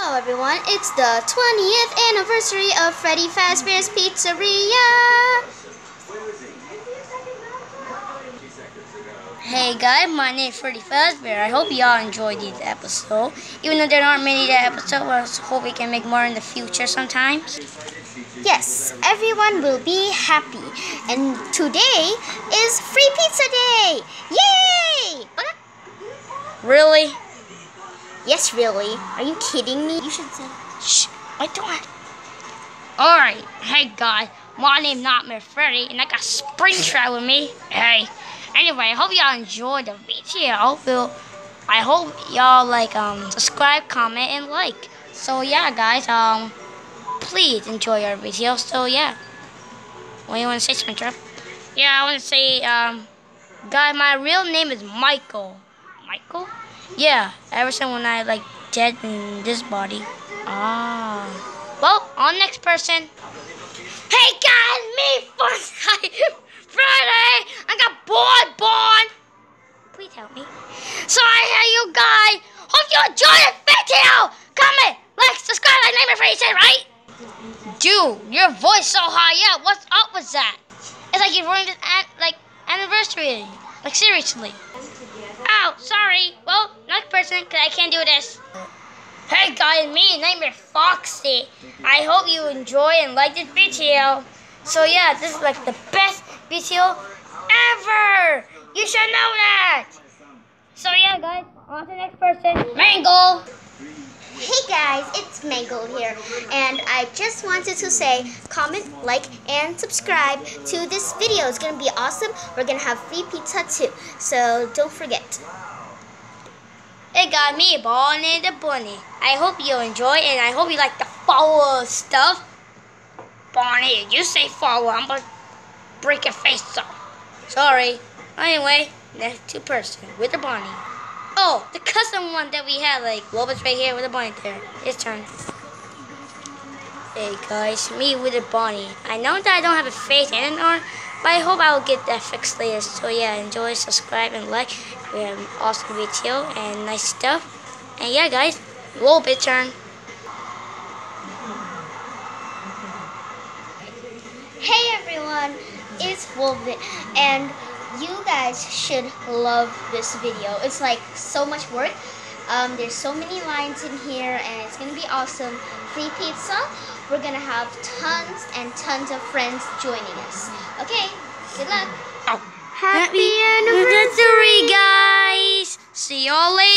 Hello everyone, it's the 20th anniversary of Freddy Fazbear's Pizzeria! Hey guys, my name is Freddy Fazbear. I hope y'all enjoyed this episode. Even though there aren't many episodes, I hope we can make more in the future sometimes. Yes, everyone will be happy. And today is Free Pizza Day! Yay! Really? Yes, really. Are you kidding me? You should say. Shh, I don't. Alright, hey guys, my name's Nightmare Freddy, and I got Springtrap with me. Hey. Anyway, I hope y'all enjoyed the video. I hope you I hope y'all like um subscribe, comment, and like. So yeah, guys, um, please enjoy our video. So yeah, what do you want to say, Springtrap? Yeah, I want to say um, guys, my real name is Michael. Michael? Yeah, ever since when I like dead in this body. Ah. Well, on next person. Hey guys, me Fortnite Friday. I got bored, born. Please help me. So I hear you guys. Hope you enjoy the video. Comment, like, subscribe, like name it Freddy said, right? Dude, your voice so high. Yeah, what's up with that? It's like you're running this an like anniversary. Like seriously. Oh, sorry. Well, next person, because I can't do this. Hey guys, me, is Foxy. I hope you enjoy and like this video. So yeah, this is like the best video ever. You should know that. Guys, on to the next person. Mangle. Hey guys, it's Mangle here, and I just wanted to say comment, like, and subscribe to this video. It's gonna be awesome. We're gonna have free pizza too, so don't forget. It got me, Ball and the Bunny. I hope you enjoy and I hope you like the follow stuff. Bonnie, you say follow, I'm gonna break your face off. Sorry. Anyway, next two person Withered Bonnie. Oh, the custom one that we had, like Lobos right here Withered Bonnie there. His turn. Hey guys, me Withered Bonnie. I know that I don't have a face and an but I hope I will get that fixed later. So yeah, enjoy, subscribe, and like. We have an awesome video and nice stuff. And yeah, guys, little turn. Hey everyone, it's Wolvin, and you guys should love this video. It's like so much work. Um, there's so many lines in here, and it's gonna be awesome. Free pizza. We're gonna have tons and tons of friends joining us. Okay, good luck. Oh. Happy anniversary, guys! See y'all later! Peace out.